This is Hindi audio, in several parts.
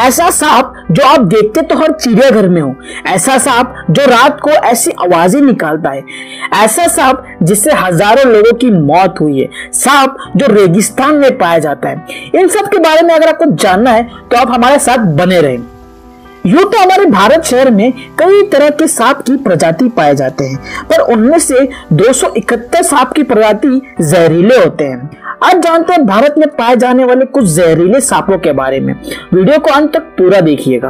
ऐसा सांप जो आप देखते तो हर चिड़ियाघर में हो। ऐसा सांप जो रात को ऐसी आवाज़ें निकालता है ऐसा सांप जिससे हज़ारों लोगों की मौत हुई है। सांप जो रेगिस्तान में पाया जाता है। इन सब के बारे में अगर आपको जानना है तो आप हमारे साथ बने रहें। यूँ तो हमारे भारत शहर में कई तरह के सांप की प्रजाति पाए जाते हैं, पर उनमें से 271 सांप की प्रजाति जहरीले होते हैं। आज जानते हैं भारत में पाए जाने वाले कुछ जहरीले सांपों के बारे में। वीडियो को अंत तक पूरा देखिएगा।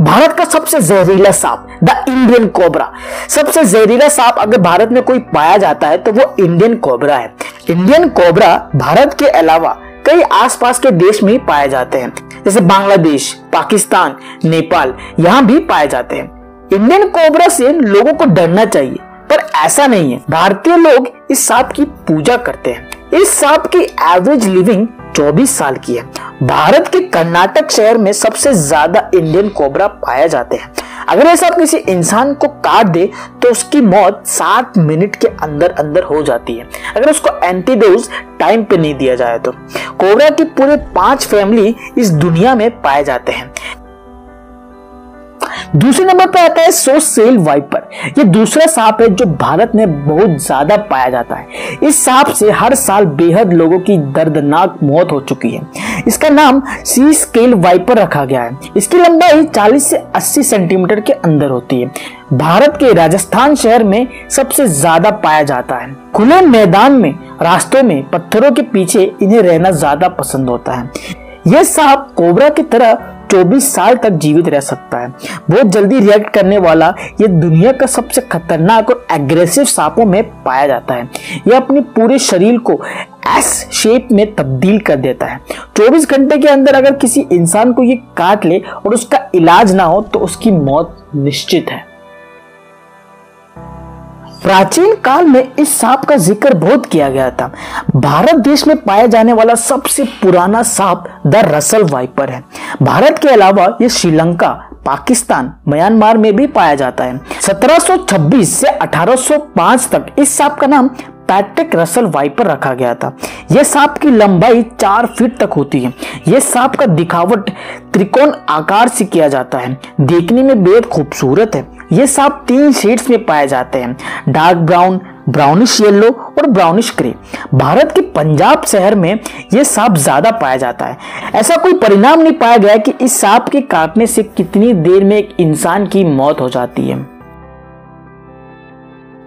भारत का सबसे जहरीला सांप, द इंडियन कोबरा। सबसे जहरीला सांप अगर भारत में कोई पाया जाता है तो वो इंडियन कोबरा है। इंडियन कोबरा भारत के अलावा कई आसपास के देश में पाए जाते हैं। जैसे बांग्लादेश, पाकिस्तान, नेपाल, यहाँ भी पाए जाते हैं। इंडियन कोबरा से लोगों को डरना चाहिए। ऐसा नहीं है। भारतीय लोग इस सांप की पूजा करते हैं। इस सांप की एवरेज लिविंग 24 साल की है। भारत के कर्नाटक शहर में सबसे ज़्यादा इंडियन कोबरा पाए जाते हैं। अगर ये सांप किसी इंसान को काट दे तो उसकी मौत सात मिनट के अंदर अंदर हो जाती है। अगर उसको एंटीडोज टाइम पे नहीं दिया जाए तो। कोबरा की पूरे पाँच फैमिली इस दुनिया में पाए जाते हैं। दूसरे नंबर पर आता है सो सेल वाइपर। ये दूसरा सांप है जो भारत में बहुत ज़्यादा पाया जाता है। इस सांप से हर साल बेहद लोगों की दर्दनाक मौत हो चुकी है। इसका नाम सी स्केल वाइपर रखा गया है। इसकी लंबाई 40 से 80 सेंटीमीटर के अंदर होती है। भारत के राजस्थान शहर में सबसे ज़्यादा पाया जाता है। खुले मैदान में, रास्तों में, पत्थरों के पीछे इन्हें रहना ज़्यादा पसंद होता है। यह सांप कोबरा की तरह 24 साल तक जीवित रह सकता है। बहुत जल्दी रिएक्ट करने वाला ये दुनिया का सबसे खतरनाक और एग्रेसिव सांपों में पाया जाता है। यह अपने पूरे शरीर को एस शेप में तब्दील कर देता है। 24 घंटे के अंदर अगर किसी इंसान को ये काट ले और उसका इलाज ना हो तो उसकी मौत निश्चित है। प्राचीन काल में इस सांप का ज़िक्र बहुत किया गया था। भारत देश में पाया जाने वाला सबसे पुराना सांप द रसल वाइपर है। भारत के अलावा ये श्रीलंका, पाकिस्तान, म्यांमार में भी पाया जाता है। 1726 से 1805 तक इस सांप का नाम पैट्रिक रसल वाइपर रखा गया था। यह सांप की लंबाई चार फीट तक होती है। यह सांप का दिखावट त्रिकोण आकार से किया जाता है। देखने में बेहद खूबसूरत है। ये सांप तीन शेड्स में पाए जाते हैं। डार्क ब्राउन ब्राउनिश येलो और ब्राउनिश ग्रे भारत के पंजाब शहर में ये सांप ज़्यादा पाया जाता है। ऐसा कोई परिणाम नहीं पाया गया कि इस सांप के काटने से कितनी देर में एक इंसान की मौत हो जाती है।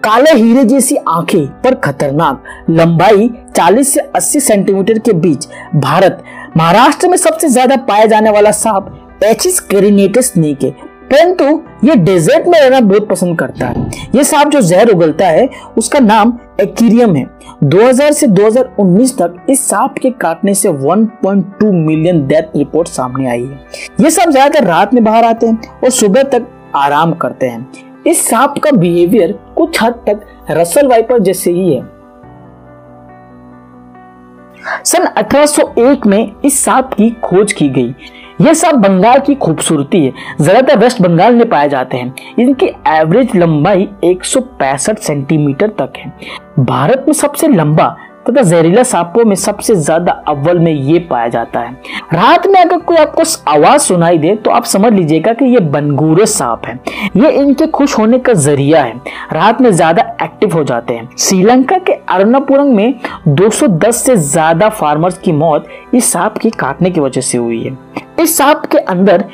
काले हीरे जैसी आँखें पर खतरनाक, लंबाई 40 से 80 सेंटीमीटर के बीच। भारत, महाराष्ट्र में सबसे ज़्यादा पाया जाने वाला सांप एचिस कैरिनेटस स्नेक है परंतु ये डेजर्ट में रहना बहुत पसंद करता है। ये सांप जो जहर उगलता है, उसका नाम एक्रीरियम है। 2000 से 2019 तक इस सांप के काटने से 1.2 मिलियन डेथ रिपोर्ट सामने आई है। ये सांप ज़्यादातर रात में बाहर आते हैं और सुबह तक आराम करते हैं। इस सांप का बिहेवियर कुछ हद तक रसल वाइपर जैसे ही है। सन 1801 में इस सांप की खोज की गई। यह सब बंगाल की खूबसूरती है। ज़्यादातर वेस्ट बंगाल में पाए जाते हैं। इनकी एवरेज लंबाई एक सौ पैंसठ सेंटीमीटर तक है। भारत में सबसे लंबा तथा जहरीला सांपों में सबसे ज़्यादा अव्वल में ये पाया जाता है? रात में अगर कोई आपको आवाज़ सुनाई दे तो आप समझ लीजिएगा कि ये बनगूरे सांप है। ये इनके खुश होने का ज़रिया है। रात में ज़्यादा एक्टिव हो जाते हैं। श्रीलंका के अरुणापुरम में 210 से ज़्यादा फार्मर्स की मौत इस सांप के काटने की वजह से हुई है। इस सांप के अंदर